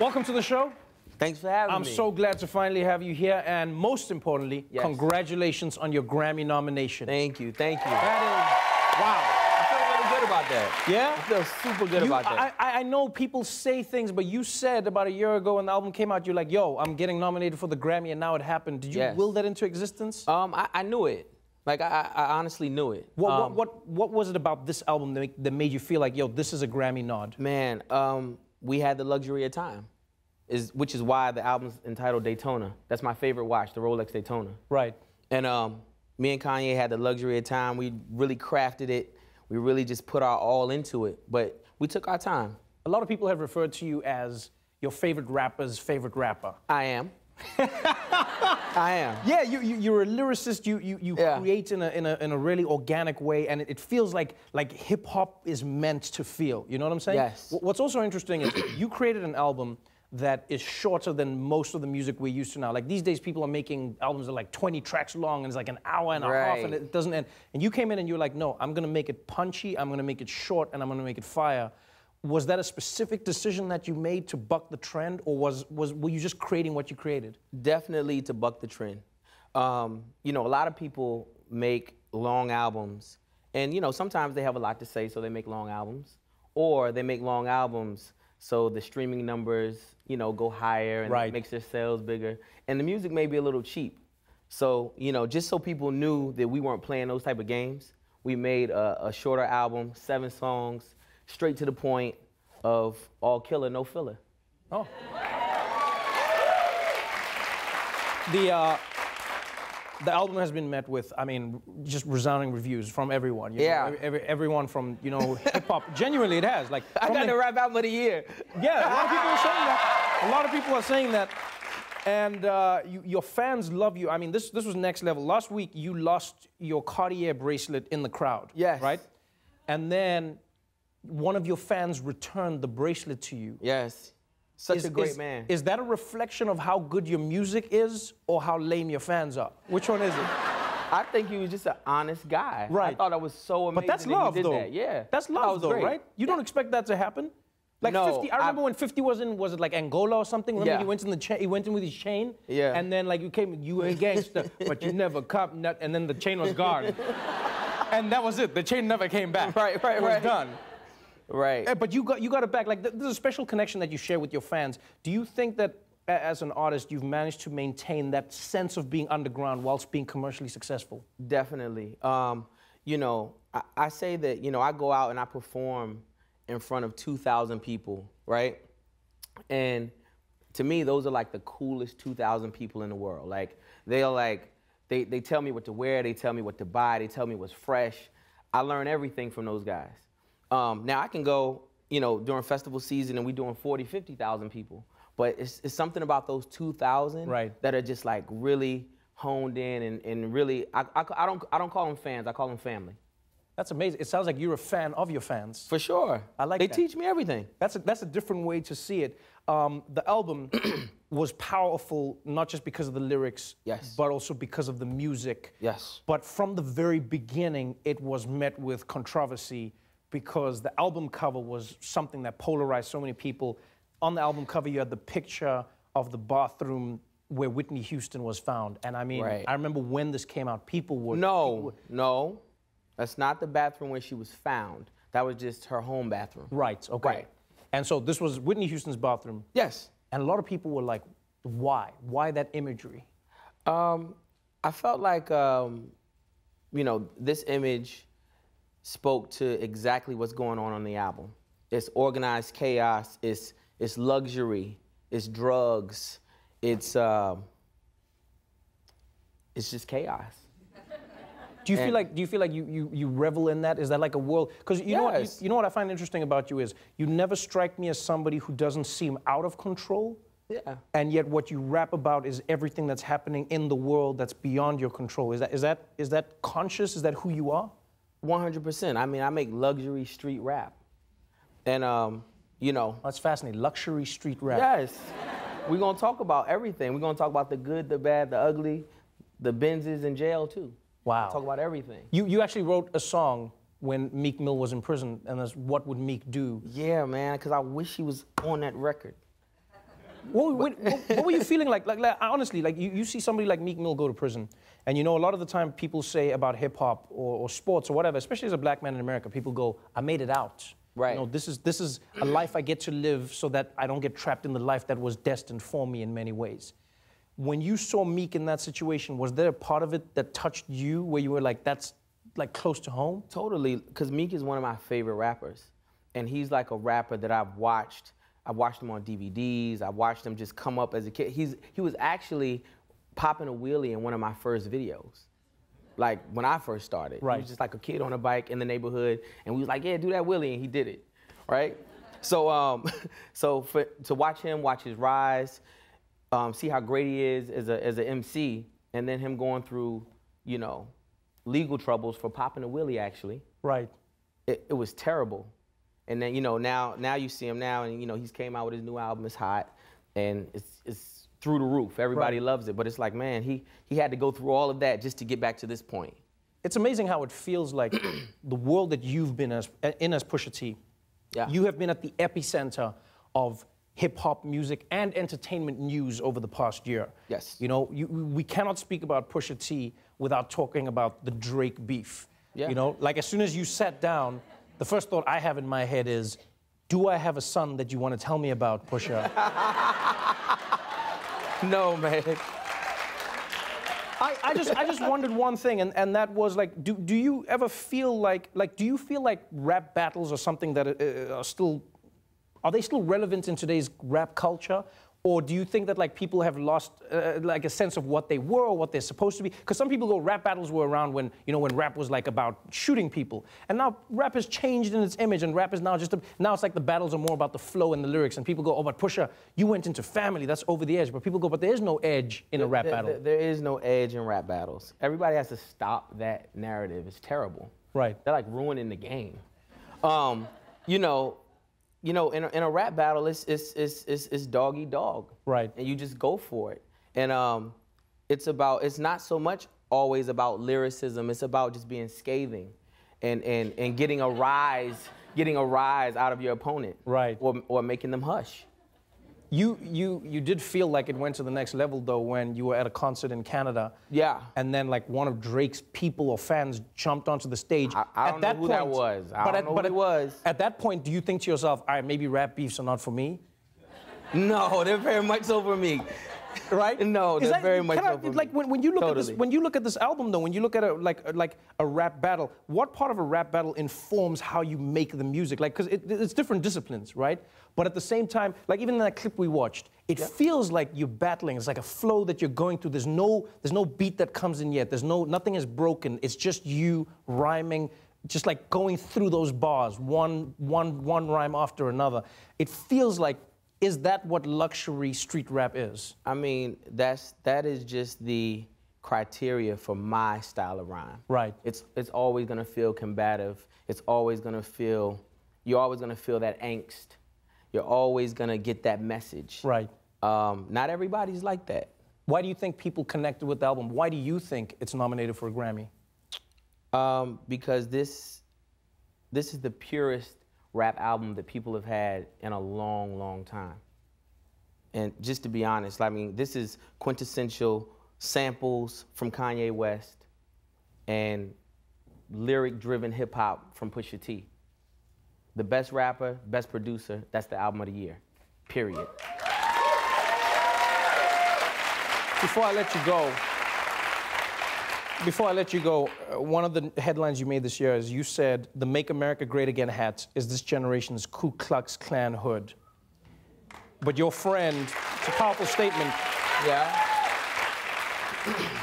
Welcome to the show. Thanks for having me. I'm so glad to finally have you here, and most importantly, Yes. congratulations on your Grammy nomination. Thank you, thank you. That I feel really good about that. Yeah. I feel super good You- about that. I, I know people say things, but you said about a year ago when the album came out, you're like, yo, I'm getting nominated for the Grammy, and now it happened. Did you Yes. will that into existence? um, I, I knew it. Like I, I I honestly knew it. what, Um, what, what, what was it about this album that, that made you feel like, yo, this is a Grammy nod? Man, um, we had the luxury of time, is which is why the album's entitled Daytona. That's my favorite watch, the Rolex Daytona. Right. And um, me and Kanye had the luxury of time. We really crafted it. We really just put our all into it. But we took our time. A lot of people have referred to you as your favorite rapper's favorite rapper. I am. I am. Yeah, you, you, you're a lyricist. You, you, you Yeah. create in a, in, a, in a really organic way, and it, it feels like, like hip hop is meant to feel. You know what I'm saying? Yes. Wh- What's also interesting is you created an album that is shorter than most of the music we're used to now. Like these days, people are making albums that are like 20 tracks long, and it's like an hour and a half, and it doesn't end. And you came in and you were like, no, I'm gonna make it punchy, I'm gonna make it short, and I'm gonna make it fire. Was that a specific decision that you made to buck the trend, or was, was were you just creating what you created? definitely to buck the trend. Um, you know, a lot of people make long albums, and you know, sometimes they have a lot to say, so they make long albums, or they make long albums so the streaming numbers, you know, go higher and Right. makes their sales bigger, and the music may be a little cheap. So, you know, just so people knew that we weren't playing those type of games, we made a, a shorter album, seven songs, straight to the point of all killer, no filler. Oh. The uh, the album has been met with, I mean, just resounding reviews from everyone. you know, Yeah. every, every- everyone from you know hip hop. Genuinely, it has. Like I got the- the rap album of the year. Yeah, a lot of people are saying that. A lot of people are saying that. And uh, you, your fans love you. I mean, this this was next level. Last week, you lost your Cartier bracelet in the crowd. Yes. Right. And then one of your fans returned the bracelet to you. Yes. Such Is- a great is- man. Is that a reflection of how good your music is or how lame your fans are? Which one is it? I think he was just an honest guy. Right. I thought that was so amazing But that's that love, he did though. that. Yeah. That's I love, though, great. right? You don't expect that to happen? Like No, 50, I remember I- when 50 was in, was it like Angola or something? Remember Yeah. he went in the cha- he went in with his chain? Yeah. And then like you came, you were a gangster, but you never cop nut, and then the chain was gone. and that was it. The chain never came back. Right, right, it was right. done. Right. Eh, But you got you got it back. Like th- there's a special connection that you share with your fans. Do you think that as an artist you've managed to maintain that sense of being underground whilst being commercially successful? Definitely. Um, you know, I, I say that, you know, I go out and I perform in front of 2,000 people, right? And to me, those are like the coolest 2,000 people in the world. Like, they're like, they, they tell me what to wear, they tell me what to buy, they tell me what's fresh. I learn everything from those guys. Um, now, I can go, you know, during festival season and we're doing 40, 50,000 people. But it's, it's something about those 2,000 Right. that are just like really honed in and, and really, I, I, I don't, I don't call them fans, I call them family. That's amazing. It sounds like you're a fan of your fans. For sure. I like They that. teach me everything. That's a, that's a different way to see it. Um, the album was powerful not just because of the lyrics, Yes. but also because of the music. Yes. But from the very beginning, it was met with controversy because the album cover was something that polarized so many people. On the album cover, you had the picture of the bathroom where Whitney Houston was found, and I mean, Right. I remember when this came out, people were people No, were- no. That's not the bathroom where she was found. That was just her home bathroom. right, okay. Right. And so this was Whitney Houston's bathroom. Yes. And a lot of people were like, why? Why that imagery? Um, I felt like, um, you know, this image spoke to exactly what's going on on the album. It's organized chaos. It's it's luxury. It's drugs. It's um, it's just chaos. Do you feel like do you feel like you, you, you revel in that? Is that like a world? Because you know what you, you know what I find interesting about you is you never strike me as somebody who doesn't seem out of control. Yeah. And yet what you rap about is everything that's happening in the world that's beyond your control. Is that is that is that conscious? Is that who you are? 100%. I mean, I make luxury street rap. And, um, you know, That's fascinating. Luxury street rap. yes, we're going to talk about everything. We're going to talk about the good, the bad, the ugly, the Benzes in jail, too. Wow. Talk about everything. You you actually wrote a song when Meek Mill was in prison, and that's what would Meek do? Yeah, man, because I wish he was on that record. What, what, what, were you feeling like? Like, like honestly, like you, you see somebody like Meek Mill go to prison, and you know a lot of the time people say about hip hop or, or sports or whatever, especially as a black man in America, people go, "I made it out." Right. You know, this is this is a life I get to live so that I don't get trapped in the life that was destined for me in many ways. When you saw Meek in that situation, was there a part of it that touched you where you were like, "That's like close to home"? Totally, because Meek is one of my favorite rappers, and he's like a rapper that I've watched. I've watched him on DVDs. I watched him just come up as a kid. He's he was actually popping a wheelie in one of my first videos. Like when I first started, Right. he was just like a kid on a bike in the neighborhood, and we was like, "Yeah, do that wheelie," and he did it, right? So, um, so for, to watch him, watch his rise, um, see how great he is as a as an MC, and then him going through, you know, legal troubles for popping a wheelie actually Right. it, it was terrible. And then you know now now you see him now, and you know he's came out with his new album. It's hot, and it's it's through the roof. Everybody Right. loves it. But it's like man, he he had to go through all of that just to get back to this point. It's amazing how it feels like the world that you've been as, in as Pusha T. Yeah. You have been at the epicenter of hip hop music and entertainment news over the past year. Yes. You know, you, we cannot speak about Pusha T without talking about the Drake beef. Yeah. You know, like as soon as you sat down, the first thought I have in my head is, do I have a son that you want to tell me about, Pusha? No man. I, I just I just wondered one thing, and, and that was like, do, do you ever feel like like do you feel like rap battles are something that uh, are still are they still relevant in today's rap culture? Or do you think that like people have lost uh, like a sense of what they were or what they're supposed to be? Because some people go, rap battles were around when you know when rap was like about shooting people, and now rap has changed in its image, and rap is now just a, now it's like the battles are more about the flow and the lyrics, and people go, oh, but Pusha, you went into family, that's over the edge. But people go, but there is no edge in a rap There- battle. there- there is no edge in rap battles. Everybody has to stop that narrative. It's terrible. Right. They're like ruining the game. Um, you know, you know, in a, in a rap battle, it's it's it's it's, it's dog eat dog. Right. And you just go for it. And um, it's about it's not so much always about lyricism. It's about just being scathing, and and and getting a rise, getting a rise out of your opponent. Right. Or or making them hush. You, you, you did feel like it went to the next level though when you were at a concert in Canada. Yeah. And then like one of Drake's people or fans jumped onto the stage. I- I don't know who that was. I don't know who it was. At that point, do you think to yourself, all right, maybe rap beefs are not for me? No, they're very much over me. Right? No, Is they're that- very much I- like when, when you look at this when you look at this album though, when you look at a like like a rap battle, what part of a rap battle informs how you make the music? Like because it, it's different disciplines, right? But at the same time, like even in that clip we watched, it feels like you're battling. It's like a flow that you're going through. There's no there's no beat that comes in yet. There's no nothing is broken. It's just you rhyming. Just like going through those bars, one, one, one rhyme after another. It feels like, is that what luxury street rap is? I mean, that's that is just the criteria for my style of rhyme. Right. It's it's always gonna feel combative. It's always gonna feel you're always gonna feel that angst. You're always gonna get that message. Right. Um, not everybody's like that. Why do you think people connected with the album? Why do you think it's nominated for a Grammy? Um, because this this is the purest rap album that people have had in a long, long time. And just to be honest, I mean, this is quintessential samples from Kanye West and lyric-driven hip hop from Pusha T. The best rapper, best producer, that's the album of the year. Period. Before I let you go, before I let you go, uh, one of the headlines you made this year is you said the Make America Great Again hat is this generation's Ku Klux Klan hood. But your friend, it's a powerful statement, Yeah.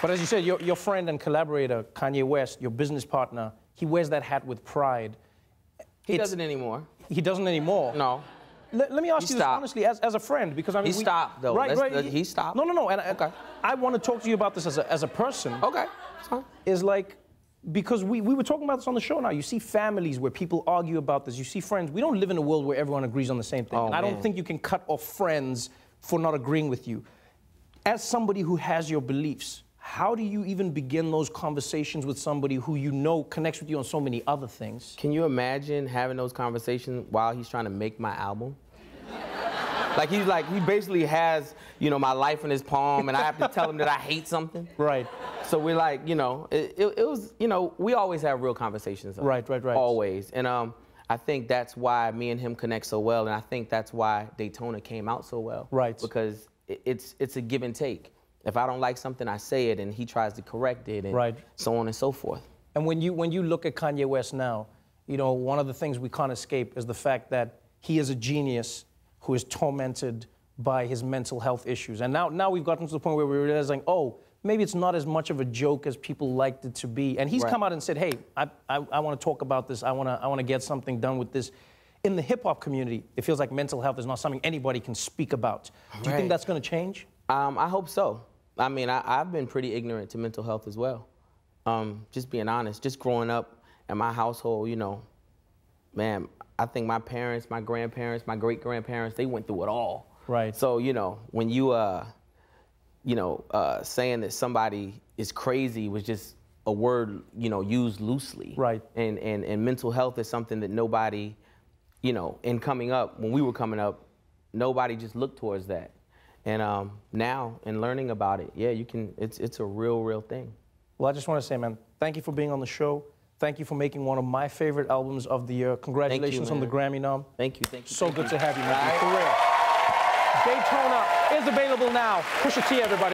but as you said, your, your friend and collaborator, Kanye West, your business partner, he wears that hat with pride. He It's- doesn't anymore. He doesn't anymore. No. Let, let me ask He you this honestly, as, as a friend, because I mean, He we- stopped, though. Right, Let's- right. let- he stopped. No, no, no. And I, Okay. I want to talk to you about this as a, as a person. Okay. Is like, because we, we were talking about this on the show now. You see families where people argue about this. You see friends. We don't live in a world where everyone agrees on the same thing. Oh, I don't think you can cut off friends for not agreeing with you. As somebody who has your beliefs, how do you even begin those conversations with somebody who you know connects with you on so many other things? Can you imagine having those conversations while he's trying to make my album? like he's like he basically has you know my life in his palm, and I have to tell him that I hate something. Right. So we're like, you know, it, it, it was, you know, we always have real conversations. though. Right, right, right. Always, and um, I think that's why me and him connect so well, and I think that's why Daytona came out so well. Right. Because it, it's it's a give and take. If I don't like something, I say it, and he tries to correct it, and Right. so on and so forth. And when you when you look at Kanye West now, you know one of the things we can't escape is the fact that he is a genius who is tormented by his mental health issues. And now now we've gotten to the point where we're realizing, oh, maybe it's not as much of a joke as people liked it to be. And he's Right. come out and said, hey, I I, I want to talk about this. I want to I want to get something done with this. In the hip hop community, it feels like mental health is not something anybody can speak about. Do you think that's going to change? Um, I hope so. I mean, I, I've been pretty ignorant to mental health as well. Um, just being honest, just growing up in my household, you know, man, I think my parents, my grandparents, my great grandparents, they went through it all. Right. So you know, when you, uh, you know, uh, saying that somebody is crazy was just a word, you know, used loosely. Right. And and and mental health is something that nobody, you know, in coming up when we were coming up, nobody just looked towards that. And um, now, in learning about it, yeah, you can. It's it's a real, real thing. Well, I just want to say, man, thank you for being on the show. Thank you for making one of my favorite albums of the year. Congratulations on the. Grammy nom. Thank you, thank you. So thank good you. to have you, man. Right. For real. Daytona is available now. Pusha T, everybody.